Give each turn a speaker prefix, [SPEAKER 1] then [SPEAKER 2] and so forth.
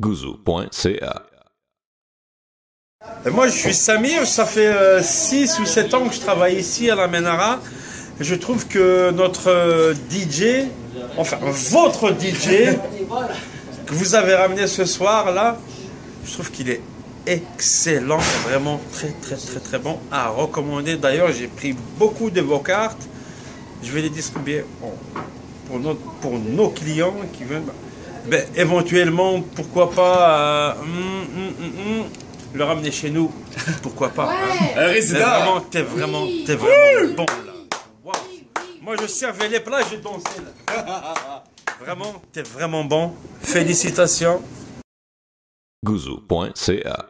[SPEAKER 1] Gouzou.ca
[SPEAKER 2] moi, je suis Samir, ça fait 6 ou 7 ans que je travaille ici à la Menara. Et je trouve que notre euh, DJ, enfin votre DJ, que vous avez ramené ce soir là, je trouve qu'il est excellent, vraiment très très très très bon à recommander. D'ailleurs, j'ai pris beaucoup de vos cartes. Je vais les distribuer pour, notre- pour nos clients qui viennent. Ben, éventuellement, pourquoi pas euh, hum, hum, hum, le ramener chez nous. Pourquoi pas hein.
[SPEAKER 3] Un
[SPEAKER 2] Mais
[SPEAKER 3] résident.
[SPEAKER 2] vraiment, t'es vraiment, t'es vraiment bon là. Moi, je servais les plats, j'ai dansé là. Vraiment, t'es vraiment bon. Félicitations.
[SPEAKER 1] Gouzou.ca